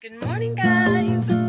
Good morning, guys.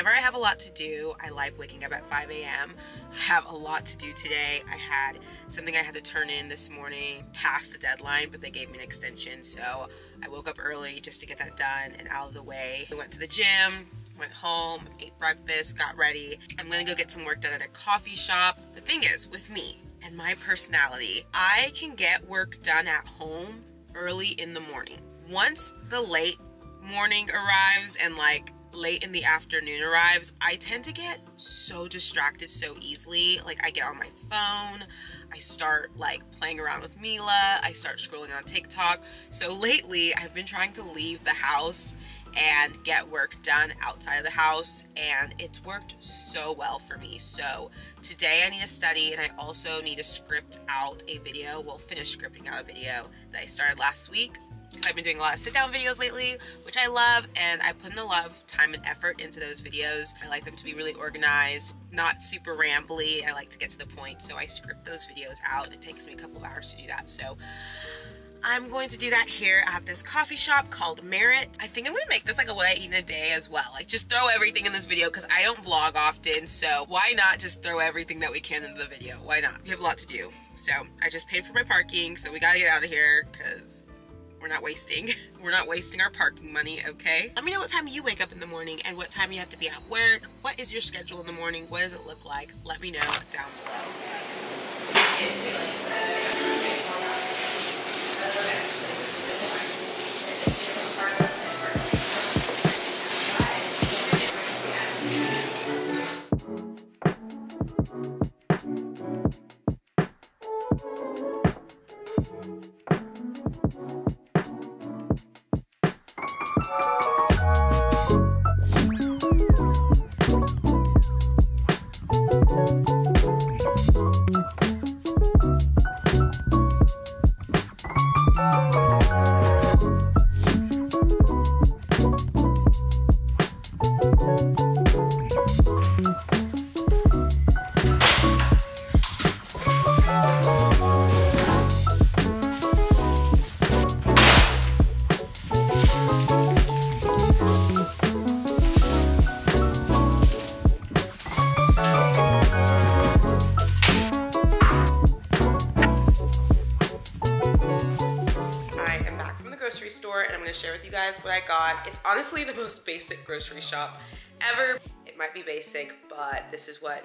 Whenever I have a lot to do, I like waking up at 5 a.m. I have a lot to do today. I had something I had to turn in this morning past the deadline, but they gave me an extension, so I woke up early just to get that done and out of the way. We went to the gym, went home, ate breakfast, got ready. I'm gonna go get some work done at a coffee shop. The thing is, with me and my personality, I can get work done at home early in the morning. Once the late morning arrives and like late in the afternoon arrives, I tend to get so distracted so easily. Like I get on my phone, I start like playing around with Mila, I start scrolling on TikTok. So lately I've been trying to leave the house and get work done outside of the house and it's worked so well for me so today I need to study and I also need to script out a video well finish scripting out a video that I started last week I've been doing a lot of sit down videos lately, which I love, and I put in a lot of time and effort into those videos. I like them to be really organized, not super rambly. I like to get to the point, so I script those videos out, and it takes me a couple of hours to do that. So I'm going to do that here at this coffee shop called Merit. I think I'm gonna make this like a what I eat in a day as well. Like just throw everything in this video because I don't vlog often, so why not just throw everything that we can into the video? Why not? We have a lot to do. So I just paid for my parking, so we gotta get out of here because we're not wasting. We're not wasting our parking money, okay? Let me know what time you wake up in the morning and what time you have to be at work. What is your schedule in the morning? What does it look like? Let me know down below. Honestly the most basic grocery shop ever. It might be basic, but this is what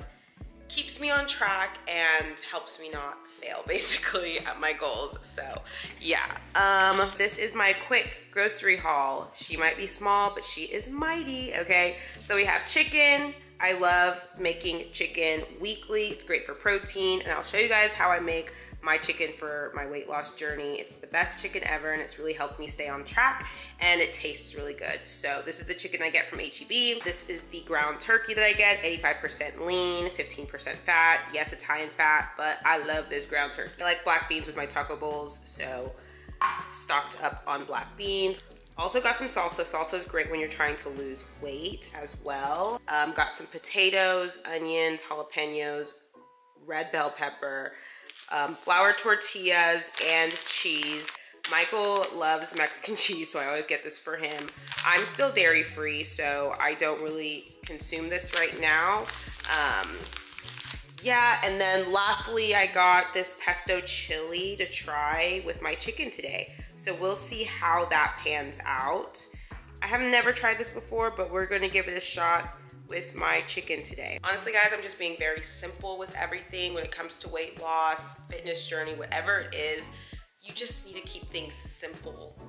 keeps me on track and helps me not fail basically at my goals. So yeah, um, this is my quick grocery haul. She might be small, but she is mighty, okay? So we have chicken. I love making chicken weekly. It's great for protein and I'll show you guys how I make my chicken for my weight loss journey. It's the best chicken ever and it's really helped me stay on track and it tastes really good. So this is the chicken I get from HEB. This is the ground turkey that I get, 85% lean, 15% fat. Yes, it's high in fat, but I love this ground turkey. I like black beans with my taco bowls, so stocked up on black beans. Also got some salsa. Salsa is great when you're trying to lose weight as well. Um, got some potatoes, onions, jalapenos, red bell pepper, um, flour tortillas, and cheese. Michael loves Mexican cheese, so I always get this for him. I'm still dairy free, so I don't really consume this right now. Um, yeah, and then lastly, I got this pesto chili to try with my chicken today. So we'll see how that pans out. I have never tried this before, but we're gonna give it a shot with my chicken today. Honestly guys, I'm just being very simple with everything when it comes to weight loss, fitness journey, whatever it is. You just need to keep things simple.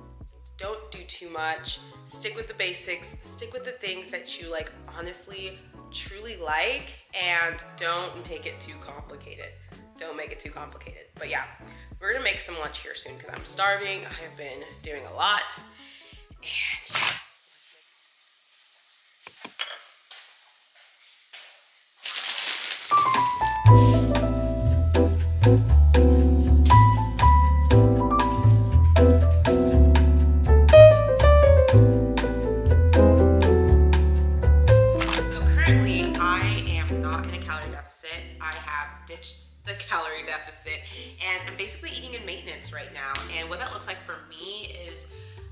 Don't do too much. Stick with the basics. Stick with the things that you like honestly, truly like and don't make it too complicated. Don't make it too complicated. But yeah, we're gonna make some lunch here soon because I'm starving. I have been doing a lot and yeah. Sugar that looks like for me is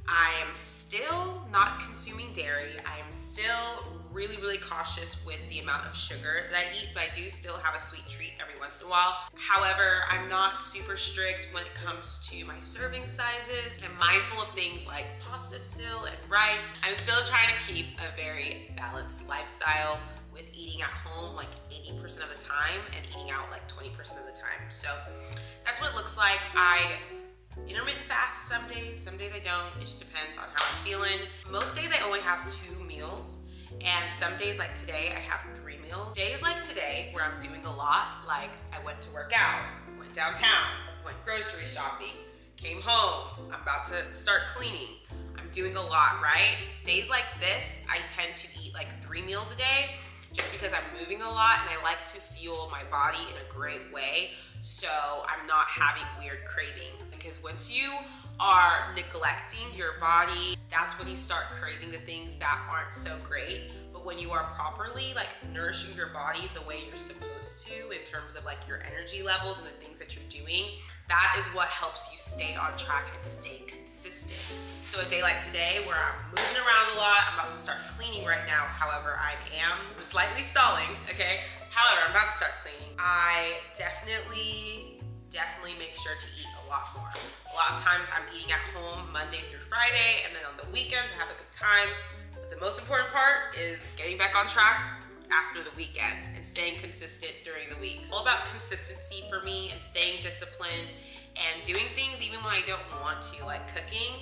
I am still not consuming dairy. I am still really really cautious with the amount of sugar that I eat. but I do still have a sweet treat every once in a while. However, I'm not super strict when it comes to my serving sizes. I'm mindful of things like pasta still and rice. I'm still trying to keep a very balanced lifestyle with eating at home like 80% of the time and eating out like 20% of the time. So that's what it looks like. I intermittent fast some days, some days I don't. It just depends on how I'm feeling. Most days I only have two meals and some days like today, I have three meals. Days like today, where I'm doing a lot, like I went to work out, went downtown, went grocery shopping, came home, I'm about to start cleaning. I'm doing a lot, right? Days like this, I tend to eat like three meals a day just because I'm moving a lot and I like to fuel my body in a great way so I'm not having weird cravings. Because once you are neglecting your body, that's when you start craving the things that aren't so great. When you are properly like nourishing your body the way you're supposed to in terms of like your energy levels and the things that you're doing, that is what helps you stay on track and stay consistent. So a day like today where I'm moving around a lot, I'm about to start cleaning right now. However, I am slightly stalling, okay? However, I'm about to start cleaning. I definitely, definitely make sure to eat a lot more. A lot of times I'm eating at home Monday through Friday, and then on the weekends I have a good time. The most important part is getting back on track after the weekend and staying consistent during the week. It's all about consistency for me and staying disciplined and doing things even when I don't want to, like cooking.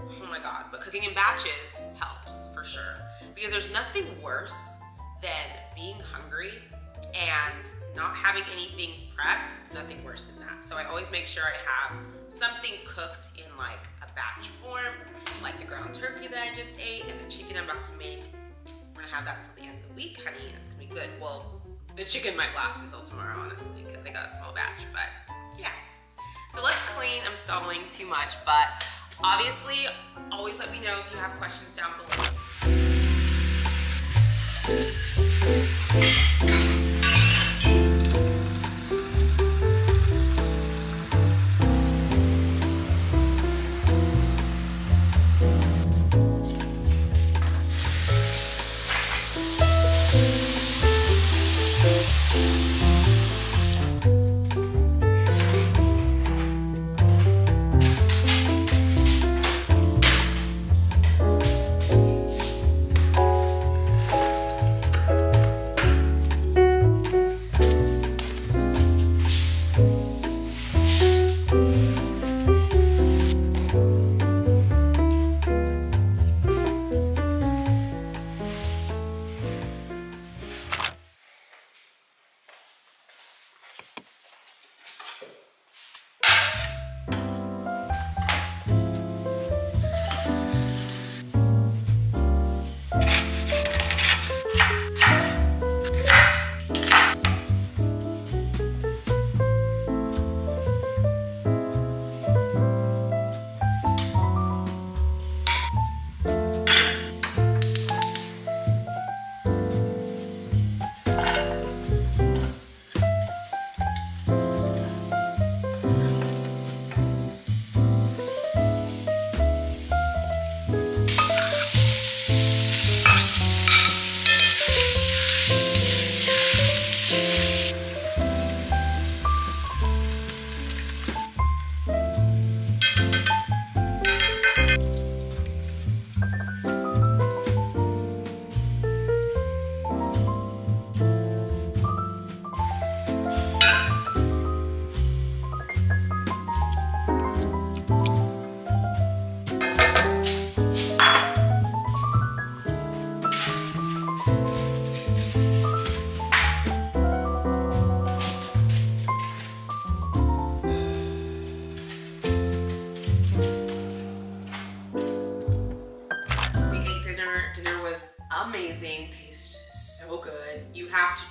Oh my God, but cooking in batches helps for sure. Because there's nothing worse than being hungry and not having anything prepped, nothing worse than that. So I always make sure I have something cooked in like batch form, like the ground turkey that I just ate and the chicken I'm about to make. We're gonna have that till the end of the week, honey, and it's gonna be good. Well, the chicken might last until tomorrow, honestly, because I got a small batch, but yeah. So let's clean, I'm stalling too much, but obviously, always let me know if you have questions down below.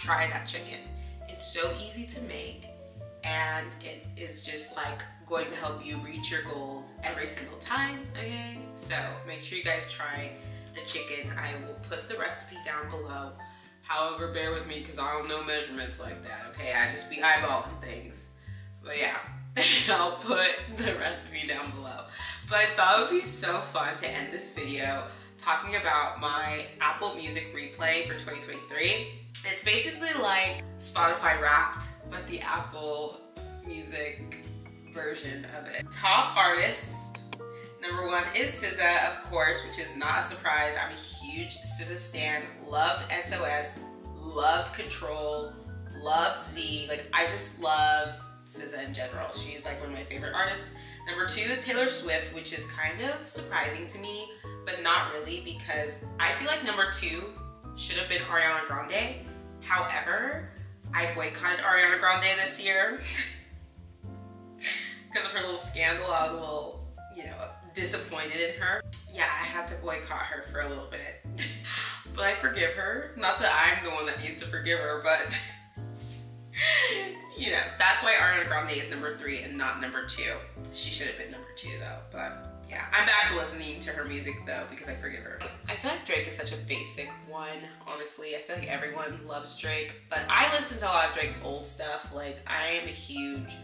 Try that chicken. It's so easy to make and it is just like going to help you reach your goals every single time, okay? So make sure you guys try the chicken. I will put the recipe down below. However, bear with me because I don't know measurements like that, okay? I just be eyeballing things. But yeah, I'll put the recipe down below. But I thought it would be so fun to end this video talking about my Apple Music replay for 2023. It's basically like Spotify Wrapped, but the Apple Music version of it. Top artists. Number one is SZA, of course, which is not a surprise. I'm a huge SZA stan. Loved SOS, loved Control, loved Z. Like, I just love SZA in general. She's like one of my favorite artists. Number two is Taylor Swift, which is kind of surprising to me, but not really because I feel like number two should have been Ariana Grande. However, I boycotted Ariana Grande this year because of her little scandal. I was a little, you know, disappointed in her. Yeah, I had to boycott her for a little bit. but I forgive her. Not that I'm the one that needs to forgive her, but you know, that's why Ariana Grande is number three and not number two. She should have been number two though, but yeah. I'm back to listening to her music though because I forgive her. I feel like Drake is such a basic one, honestly. I feel like everyone loves Drake, but I listen to a lot of Drake's old stuff. Like, I am a huge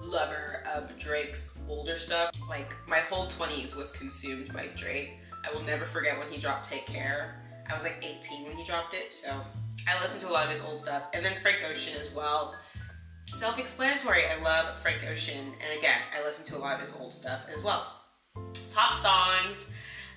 lover of Drake's older stuff. Like, my whole 20s was consumed by Drake. I will never forget when he dropped Take Care. I was like 18 when he dropped it, so I listened to a lot of his old stuff. And then Frank Ocean as well. Self-explanatory, I love Frank Ocean. And again, I listen to a lot of his old stuff as well. Top songs.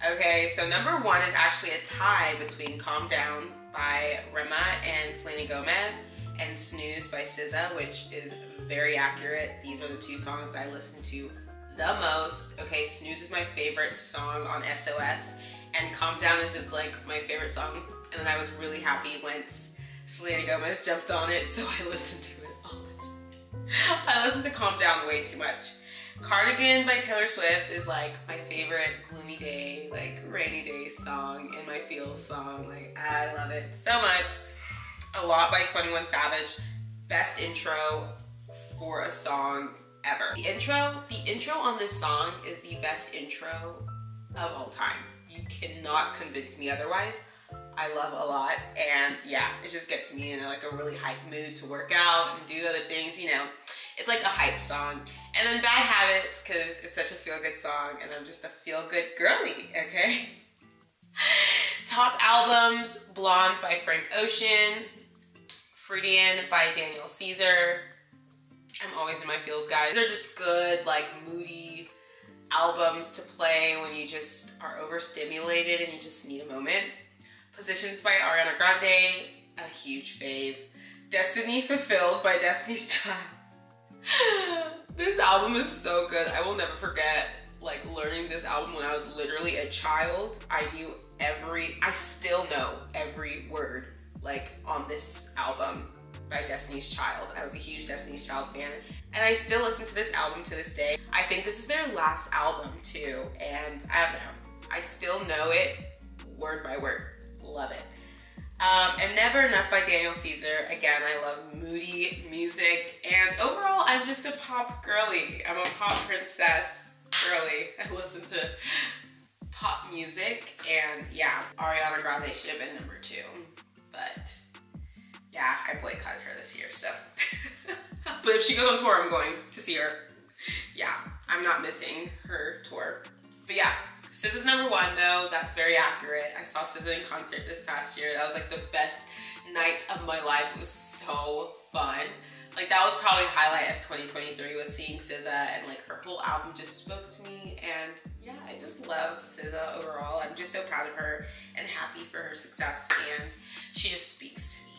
Okay, so number one is actually a tie between Calm Down by Rema and Selena Gomez and Snooze by SZA, which is very accurate. These are the two songs I listen to the most. Okay, Snooze is my favorite song on SOS and Calm Down is just like my favorite song. And then I was really happy once Selena Gomez jumped on it, so I listened to it all the time. I listened to Calm Down way too much. Cardigan by Taylor Swift is like my favorite gloomy day, like rainy day song and my feels song. Like I love it so much. A Lot by 21 Savage. Best intro for a song ever. The intro, the intro on this song is the best intro of all time. You cannot convince me otherwise. I love a lot and yeah, it just gets me in like a really hype mood to work out and do other things, you know. It's like a hype song. And then Bad Habits, because it's such a feel-good song and I'm just a feel-good girly, okay? Top albums, Blonde by Frank Ocean, Freudian by Daniel Caesar. I'm always in my feels, guys. They're just good, like moody albums to play when you just are overstimulated and you just need a moment. Positions by Ariana Grande, a huge fave. Destiny Fulfilled by Destiny's Child. this album is so good. I will never forget like learning this album when I was literally a child. I knew every, I still know every word like on this album by Destiny's Child. I was a huge Destiny's Child fan and I still listen to this album to this day. I think this is their last album too and I don't know. I still know it word by word. Love it. Um, and Never Enough by Daniel Caesar. Again, I love moody music. And overall, I'm just a pop girly. I'm a pop princess girly. I listen to pop music. And yeah, Ariana Grande should have been number two. But yeah, I boycotted her this year, so. but if she goes on tour, I'm going to see her. Yeah, I'm not missing her tour. But yeah, SZA's number one though, that's very accurate. I saw SZA in concert this past year. That was like the best night of my life. It was so fun. Like that was probably highlight of 2023 was seeing SZA and like her whole album just spoke to me and yeah, I just love SZA overall. I'm just so proud of her and happy for her success and she just speaks to me.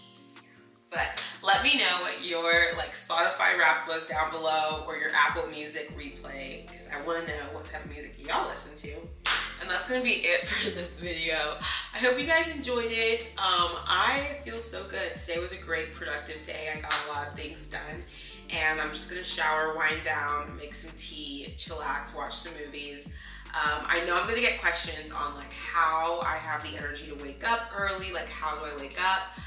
But let me know what your like Spotify Wrapped was down below or your Apple Music replay because I want to know what type of music y'all listen to. And that's gonna be it for this video. I hope you guys enjoyed it. Um, I feel so good. Today was a great productive day. I got a lot of things done. And I'm just gonna shower, wind down, make some tea, chillax, watch some movies. Um, I know I'm gonna get questions on like how I have the energy to wake up early, like how do I wake up?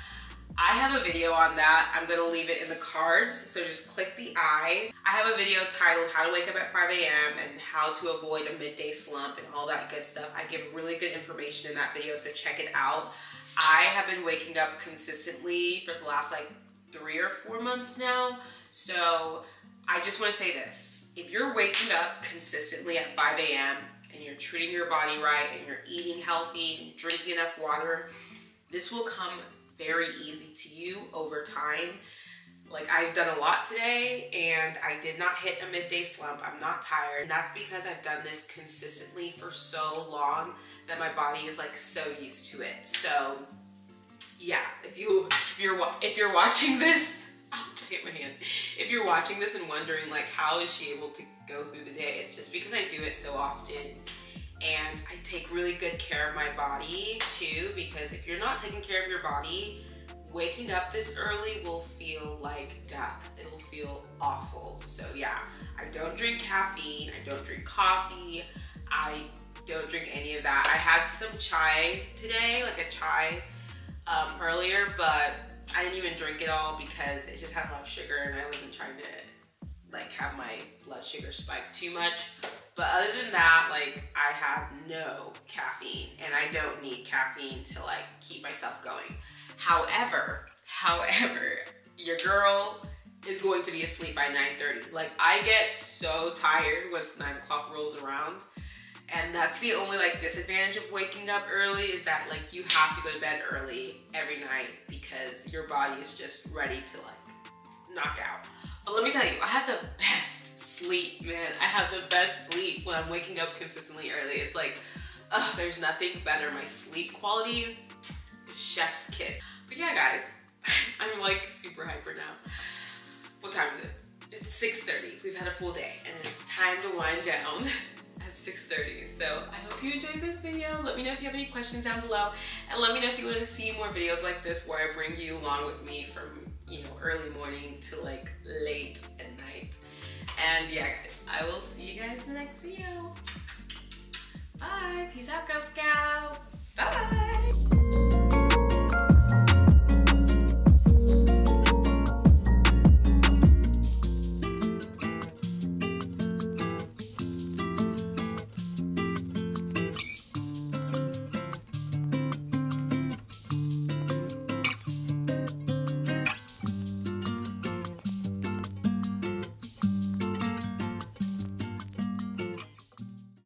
I have a video on that. I'm gonna leave it in the cards, so just click the I. I have a video titled How to Wake Up at 5 a.m. and how to avoid a midday slump and all that good stuff. I give really good information in that video, so check it out. I have been waking up consistently for the last like three or four months now. So I just wanna say this. If you're waking up consistently at 5 a.m. and you're treating your body right and you're eating healthy and drinking enough water, this will come very easy to you over time. Like I've done a lot today and I did not hit a midday slump. I'm not tired. And that's because I've done this consistently for so long that my body is like so used to it. So yeah, if you if you're if you're watching this, I'm checking my hand. If you're watching this and wondering like how is she able to go through the day, it's just because I do it so often and I take really good care of my body too because if you're not taking care of your body, waking up this early will feel like death. It'll feel awful. So yeah, I don't drink caffeine, I don't drink coffee, I don't drink any of that. I had some chai today, like a chai um, earlier, but I didn't even drink it all because it just had a lot of sugar and I wasn't trying to like have my blood sugar spike too much. But other than that, like I have no caffeine and I don't need caffeine to like keep myself going. However, however, your girl is going to be asleep by 9.30. Like I get so tired once nine o'clock rolls around. And that's the only like disadvantage of waking up early is that like you have to go to bed early every night because your body is just ready to like knock out. But let me tell you, I have the best sleep, man. I have the best sleep when I'm waking up consistently early. It's like, ugh, there's nothing better. My sleep quality is chef's kiss. But yeah, guys, I'm like super hyper now. What time is it? It's 6.30. We've had a full day and it's time to wind down at 6.30. So I hope you enjoyed this video. Let me know if you have any questions down below. And let me know if you want to see more videos like this where I bring you along with me from you know, early morning to like late at night. And yeah, guys, I will see you guys in the next video. Bye. Peace out, Girl Scout. Bye.